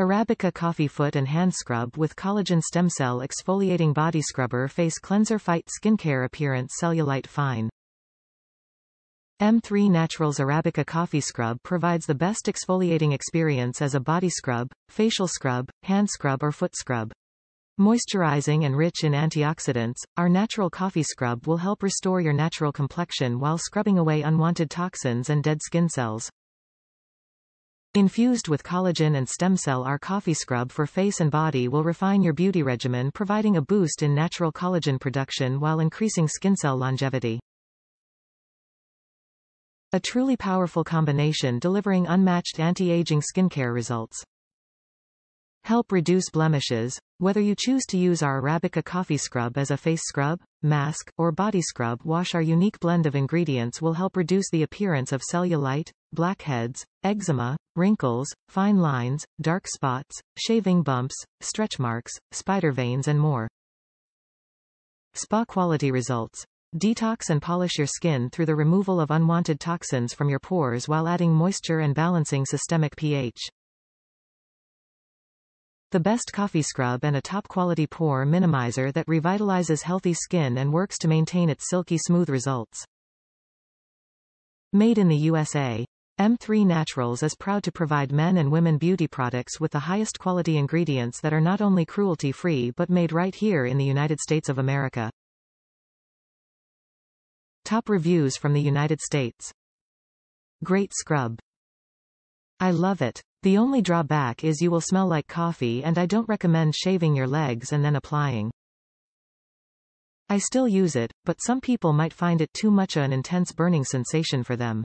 Arabica Coffee Foot and Hand Scrub with Collagen Stem Cell Exfoliating Body Scrubber Face Cleanser Fight Skincare Appearance Cellulite Fine M3 Naturals Arabica Coffee Scrub provides the best exfoliating experience as a body scrub, facial scrub, hand scrub or foot scrub. Moisturizing and rich in antioxidants, our natural coffee scrub will help restore your natural complexion while scrubbing away unwanted toxins and dead skin cells. Infused with collagen and stem cell our coffee scrub for face and body will refine your beauty regimen providing a boost in natural collagen production while increasing skin cell longevity. A truly powerful combination delivering unmatched anti-aging skincare results. Help reduce blemishes. Whether you choose to use our Arabica coffee scrub as a face scrub, mask, or body scrub wash our unique blend of ingredients will help reduce the appearance of cellulite, blackheads, eczema, wrinkles, fine lines, dark spots, shaving bumps, stretch marks, spider veins and more. Spa quality results. Detox and polish your skin through the removal of unwanted toxins from your pores while adding moisture and balancing systemic pH. The best coffee scrub and a top-quality pore minimizer that revitalizes healthy skin and works to maintain its silky smooth results. Made in the USA. M3 Naturals is proud to provide men and women beauty products with the highest quality ingredients that are not only cruelty-free but made right here in the United States of America. Top reviews from the United States. Great scrub. I love it. The only drawback is you will smell like coffee and I don't recommend shaving your legs and then applying. I still use it, but some people might find it too much of an intense burning sensation for them.